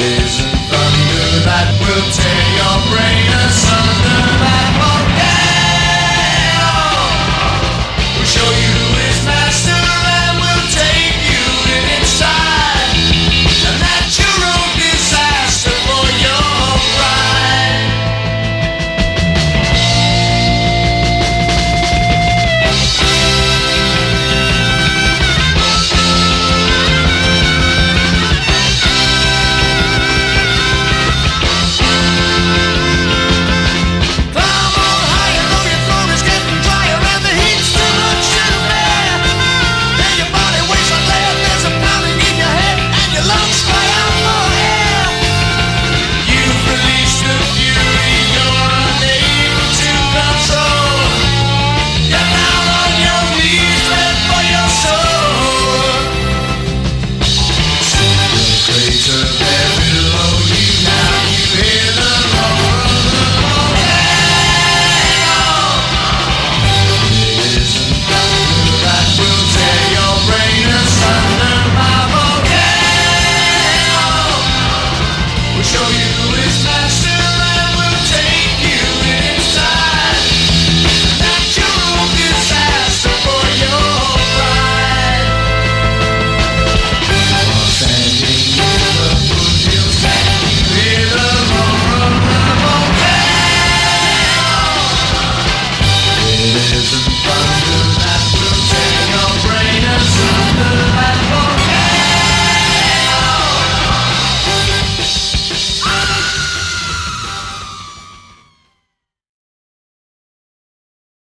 It isn't thunder that will tear your.